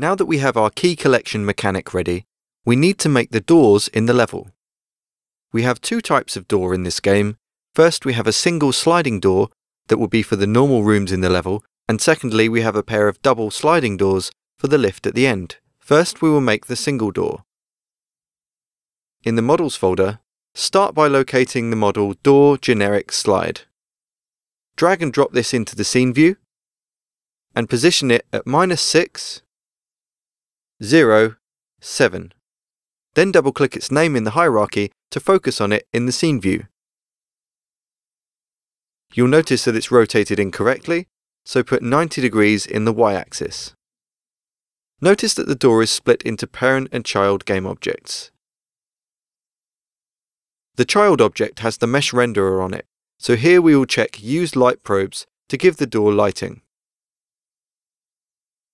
Now that we have our key collection mechanic ready, we need to make the doors in the level. We have two types of door in this game. First, we have a single sliding door that will be for the normal rooms in the level, and secondly, we have a pair of double sliding doors for the lift at the end. First, we will make the single door. In the Models folder, start by locating the model Door Generic Slide. Drag and drop this into the scene view and position it at minus 6, 0, 7. Then double click its name in the hierarchy to focus on it in the scene view. You'll notice that it's rotated incorrectly, so put 90 degrees in the y-axis. Notice that the door is split into parent and child game objects. The child object has the mesh renderer on it, so here we will check Use Light Probes to give the door lighting.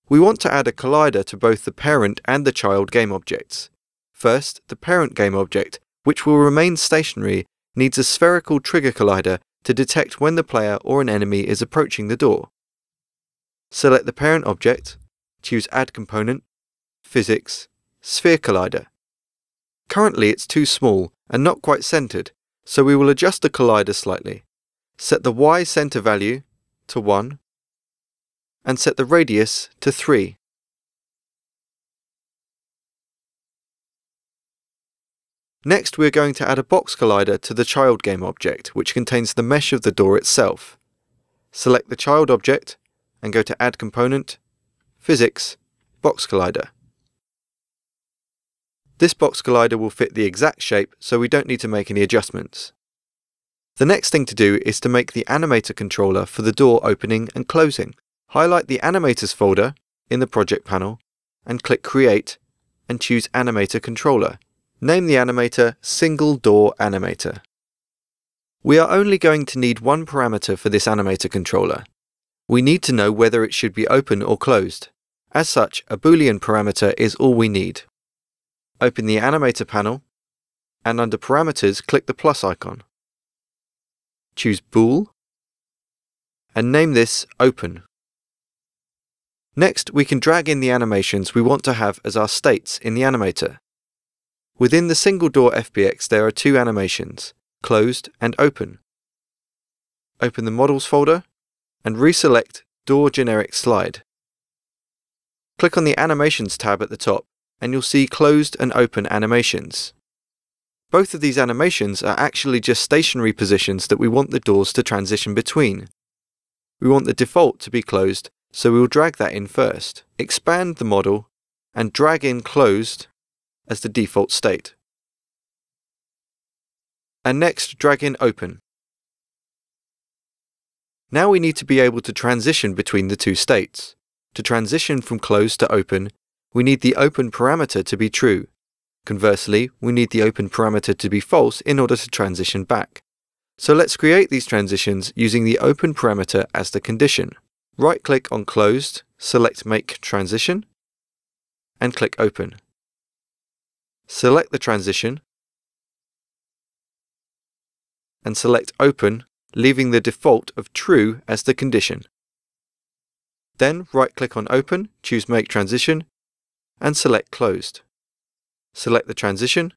We want to add a collider to both the parent and the child game objects. First, the parent game object, which will remain stationary, needs a spherical trigger collider to detect when the player or an enemy is approaching the door. Select the parent object, choose Add Component, Physics, Sphere Collider. Currently it's too small and not quite centered, so we will adjust the collider slightly. Set the Y center value to 1 and set the radius to 3. Next we are going to add a box collider to the child game object which contains the mesh of the door itself. Select the child object and go to Add Component, Physics, Box Collider. This box collider will fit the exact shape, so we don't need to make any adjustments. The next thing to do is to make the animator controller for the door opening and closing. Highlight the Animators folder in the project panel and click Create and choose Animator Controller. Name the animator Single Door Animator. We are only going to need one parameter for this animator controller. We need to know whether it should be open or closed. As such, a boolean parameter is all we need. Open the Animator panel, and under Parameters, click the plus icon. Choose Bool, and name this Open. Next, we can drag in the animations we want to have as our states in the animator. Within the single door FBX there are two animations, closed and open. Open the Models folder and reselect Door Generic Slide. Click on the Animations tab at the top and you'll see closed and open animations. Both of these animations are actually just stationary positions that we want the doors to transition between. We want the default to be closed, so we'll drag that in first. Expand the model and drag in closed as the default state. And next drag in open. Now we need to be able to transition between the two states. To transition from closed to open, we need the open parameter to be true. Conversely, we need the open parameter to be false in order to transition back. So let's create these transitions using the open parameter as the condition. Right-click on Closed, select Make Transition, and click Open. Select the transition, and select Open, leaving the default of True as the condition. Then right-click on Open, choose Make Transition, and select Closed. Select the transition,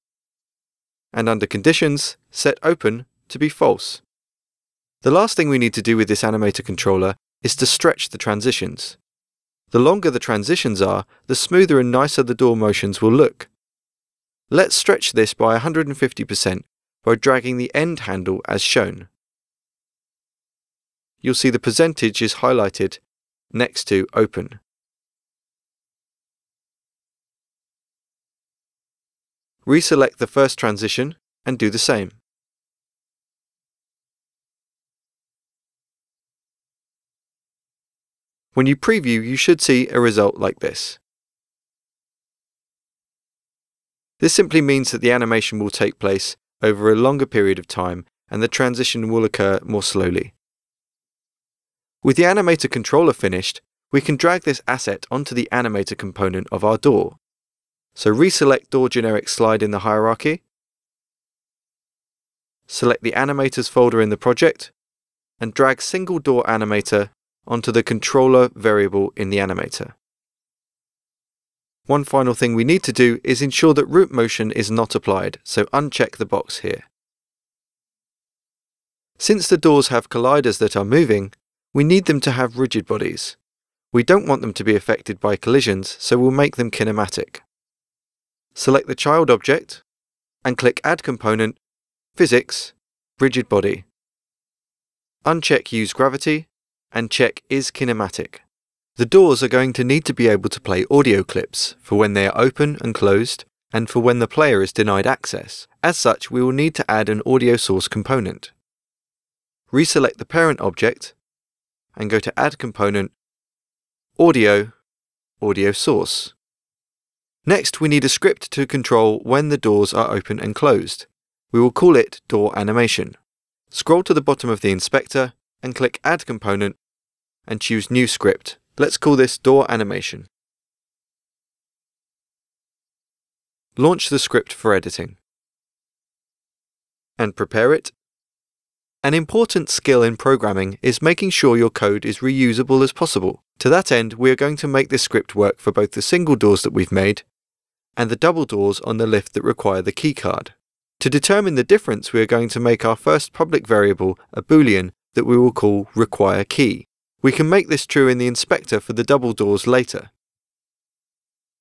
and under Conditions, set Open to be false. The last thing we need to do with this animator controller is to stretch the transitions. The longer the transitions are, the smoother and nicer the door motions will look. Let's stretch this by 150% by dragging the end handle as shown. You'll see the percentage is highlighted next to Open. Reselect the first transition and do the same. When you preview, you should see a result like this. This simply means that the animation will take place over a longer period of time and the transition will occur more slowly. With the animator controller finished, we can drag this asset onto the animator component of our door. So reselect Door Generic Slide in the hierarchy, select the Animators folder in the project, and drag Single Door Animator onto the controller variable in the animator. One final thing we need to do is ensure that root motion is not applied, so uncheck the box here. Since the doors have colliders that are moving, we need them to have rigid bodies. We don't want them to be affected by collisions, so we'll make them kinematic. Select the child object and click Add Component, Physics, Rigid Body. Uncheck Use Gravity and check Is Kinematic. The doors are going to need to be able to play audio clips for when they are open and closed and for when the player is denied access. As such, we will need to add an audio source component. Reselect the parent object and go to Add Component, Audio, Audio Source. Next, we need a script to control when the doors are open and closed. We will call it Door Animation. Scroll to the bottom of the inspector and click Add Component and choose New Script. Let's call this door animation. Launch the script for editing. And prepare it. An important skill in programming is making sure your code is reusable as possible. To that end, we are going to make this script work for both the single doors that we've made and the double doors on the lift that require the keycard. To determine the difference, we are going to make our first public variable a boolean that we will call require key. We can make this true in the inspector for the double doors later.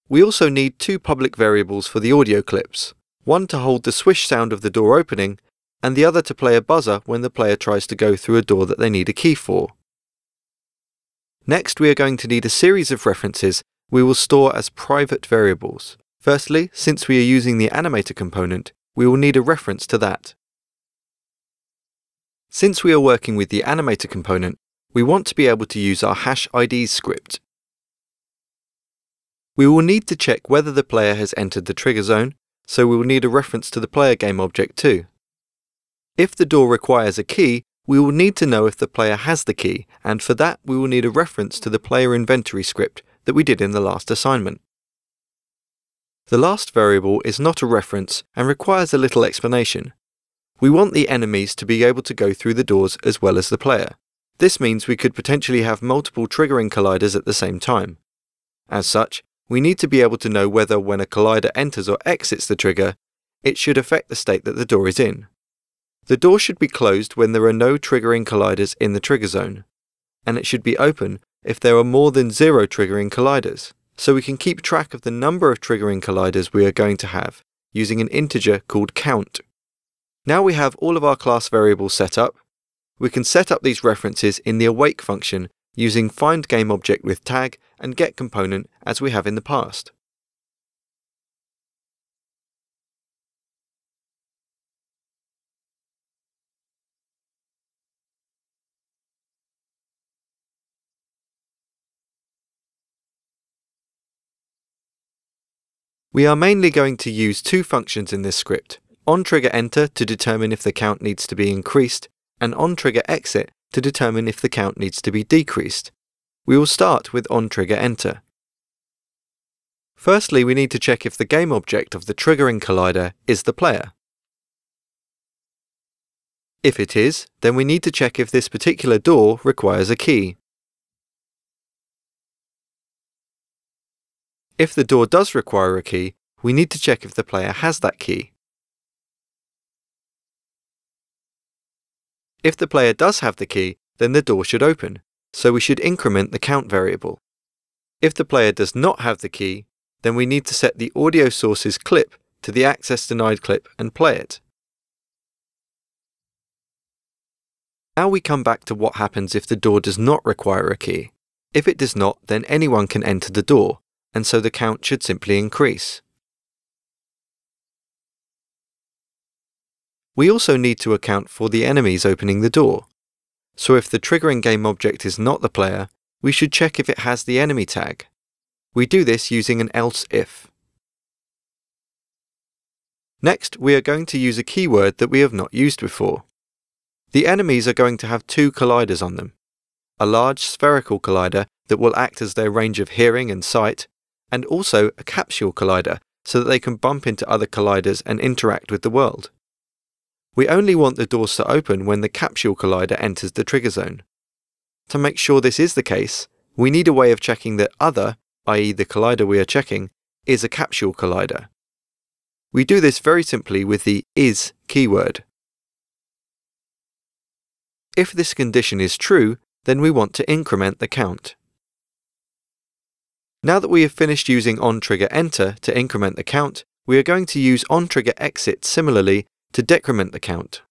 We also need two public variables for the audio clips, one to hold the swish sound of the door opening, and the other to play a buzzer when the player tries to go through a door that they need a key for. Next, we are going to need a series of references we will store as private variables. Firstly, since we are using the animator component, we will need a reference to that. Since we are working with the animator component, we want to be able to use our hash IDs script. We will need to check whether the player has entered the trigger zone, so we will need a reference to the player game object too. If the door requires a key, we will need to know if the player has the key, and for that we will need a reference to the player inventory script that we did in the last assignment. The last variable is not a reference and requires a little explanation. We want the enemies to be able to go through the doors as well as the player. This means we could potentially have multiple triggering colliders at the same time. As such, we need to be able to know whether when a collider enters or exits the trigger, it should affect the state that the door is in. The door should be closed when there are no triggering colliders in the trigger zone, and it should be open if there are more than zero triggering colliders, so we can keep track of the number of triggering colliders we are going to have using an integer called count. Now we have all of our class variables set up, we can set up these references in the awake function using find game object with tag and get component as we have in the past. We are mainly going to use two functions in this script, onTriggerEnter to determine if the count needs to be increased and on trigger exit to determine if the count needs to be decreased. We will start with on trigger enter. Firstly, we need to check if the game object of the triggering collider is the player. If it is, then we need to check if this particular door requires a key. If the door does require a key, we need to check if the player has that key. If the player does have the key, then the door should open, so we should increment the count variable. If the player does not have the key, then we need to set the audio source's clip to the access denied clip and play it. Now we come back to what happens if the door does not require a key. If it does not, then anyone can enter the door, and so the count should simply increase. We also need to account for the enemies opening the door. So if the triggering game object is not the player, we should check if it has the enemy tag. We do this using an else if. Next, we are going to use a keyword that we have not used before. The enemies are going to have two colliders on them. A large spherical collider that will act as their range of hearing and sight, and also a capsule collider so that they can bump into other colliders and interact with the world. We only want the doors to open when the capsule collider enters the trigger zone. To make sure this is the case, we need a way of checking that other, i.e. the collider we are checking, is a capsule collider. We do this very simply with the is keyword. If this condition is true, then we want to increment the count. Now that we have finished using onTrigger enter to increment the count, we are going to use onTrigger exit similarly to decrement the count.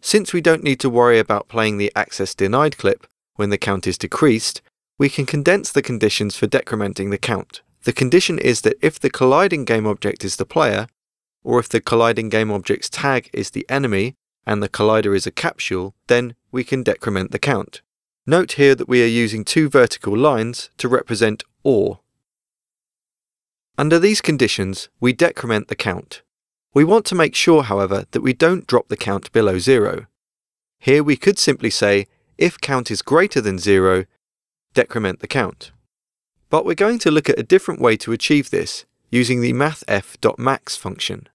Since we don't need to worry about playing the access denied clip when the count is decreased, we can condense the conditions for decrementing the count. The condition is that if the colliding game object is the player, or if the colliding game object's tag is the enemy and the collider is a capsule, then we can decrement the count. Note here that we are using two vertical lines to represent OR. Under these conditions, we decrement the count. We want to make sure, however, that we don't drop the count below zero. Here we could simply say, if count is greater than zero, decrement the count. But we're going to look at a different way to achieve this, using the mathf.max function.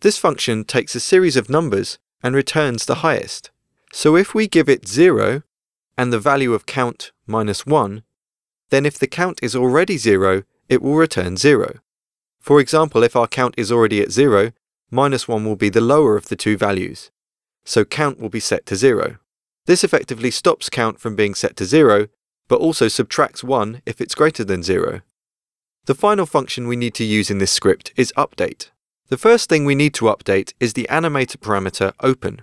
This function takes a series of numbers and returns the highest. So if we give it 0 and the value of count minus 1, then if the count is already 0, it will return 0. For example, if our count is already at 0, minus 1 will be the lower of the two values, so count will be set to 0. This effectively stops count from being set to 0, but also subtracts 1 if it's greater than 0. The final function we need to use in this script is update. The first thing we need to update is the animator parameter open.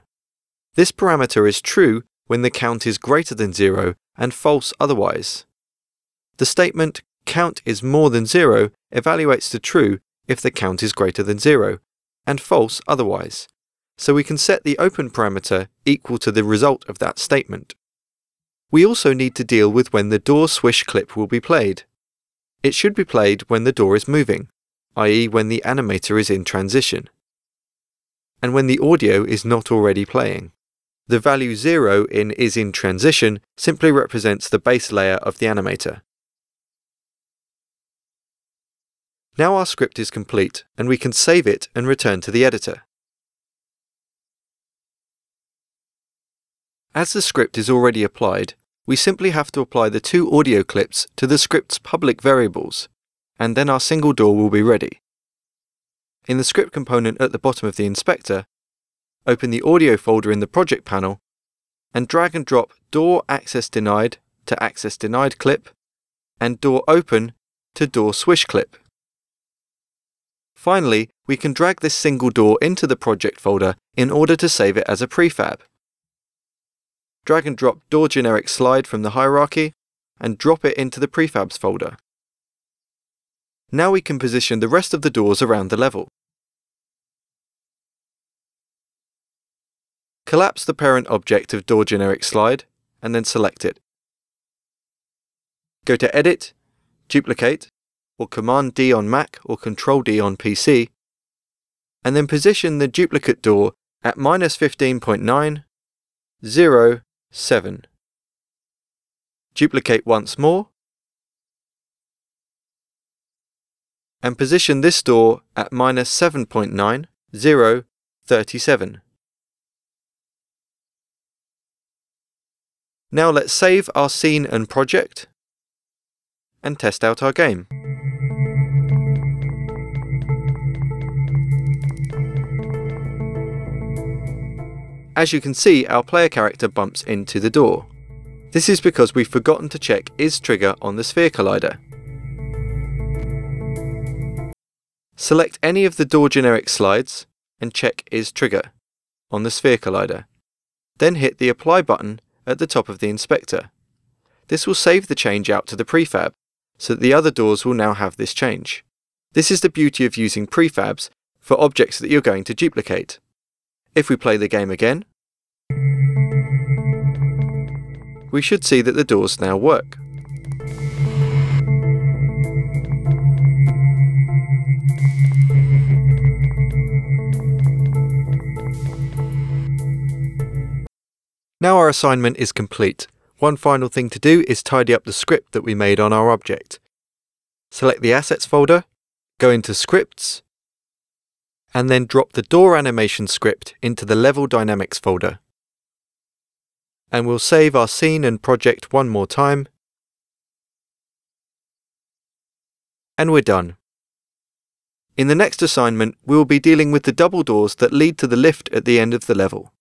This parameter is true when the count is greater than 0 and false otherwise. The statement count is more than 0 evaluates to true if the count is greater than 0, and false otherwise. So we can set the open parameter equal to the result of that statement. We also need to deal with when the door swish clip will be played. It should be played when the door is moving, i.e. when the animator is in transition, and when the audio is not already playing. The value 0 in is in transition simply represents the base layer of the animator. Now our script is complete, and we can save it and return to the editor. As the script is already applied, we simply have to apply the two audio clips to the script's public variables, and then our single door will be ready. In the script component at the bottom of the inspector, open the audio folder in the project panel, and drag and drop door access denied to access denied clip, and door open to door swish clip. Finally, we can drag this single door into the project folder in order to save it as a prefab. Drag and drop door generic slide from the hierarchy and drop it into the prefabs folder. Now we can position the rest of the doors around the level. Collapse the parent object of door generic slide and then select it. Go to Edit, Duplicate, or Command D on Mac or Control D on PC, and then position the duplicate door at minus 15.9, 0, 7. Duplicate once more, and position this door at minus 7.9, 0, 37. Now let's save our scene and project and test out our game. As you can see, our player character bumps into the door. This is because we've forgotten to check is trigger on the sphere collider. Select any of the door generic slides and check is trigger on the sphere collider. Then hit the apply button at the top of the inspector. This will save the change out to the prefab, so that the other doors will now have this change. This is the beauty of using prefabs for objects that you're going to duplicate. If we play the game again, we should see that the doors now work. Now our assignment is complete. One final thing to do is tidy up the script that we made on our object. Select the Assets folder, go into Scripts, and then drop the door animation script into the level dynamics folder. And we'll save our scene and project one more time And we're done. In the next assignment, we will be dealing with the double doors that lead to the lift at the end of the level.